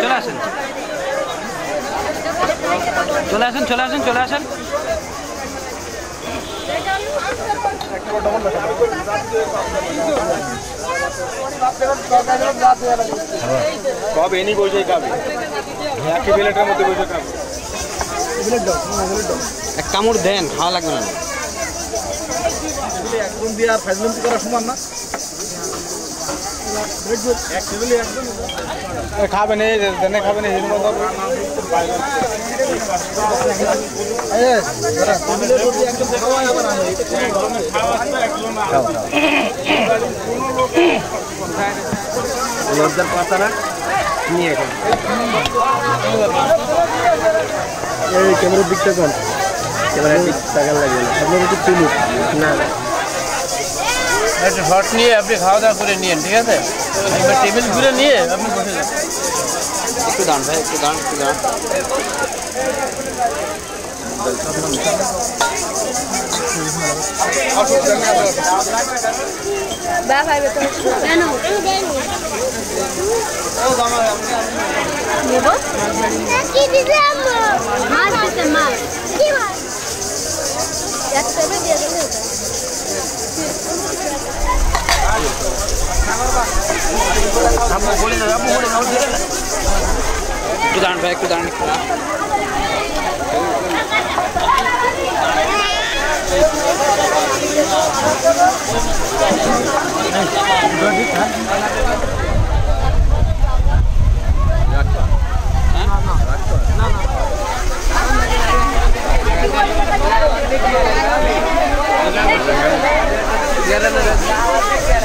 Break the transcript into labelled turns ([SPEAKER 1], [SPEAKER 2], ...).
[SPEAKER 1] চলে আসেন চলে আসেন চলে আসেন চলে আসেন
[SPEAKER 2] কব? এনি বসে খাবে একই প্লেটের মধ্যে বসে খাবে
[SPEAKER 1] এক কামড় দেন খাওয়া লাগবে না।
[SPEAKER 2] একদম দিয়ে আর ফাইজলাম করা সমান না খাবেন, এই জেনে খাবেন, এই মতো
[SPEAKER 3] লজ্জার পাতারা নিয়ে এখন এই ক্যামেরার দিকটা কোন ক্যামেরার দিক তাকার লাগে আপনার একটু তুলুক। না।
[SPEAKER 4] একটা শট নিয়ে আপনি খাওয়া দাওয়া করে নিন ঠিক আছে একবার টেবিল ঘুরে নিয়ে আপনি বসে যান
[SPEAKER 1] একটু দাঁড়ান ভাই একটু দাঁড়ান একটু দাঁড়ান
[SPEAKER 5] কেন নেব কি দিতে মাছ দিতে মাছ आपको गोली लगा
[SPEAKER 1] आपको गोली लगा कुदान भाई कुदान Gracias.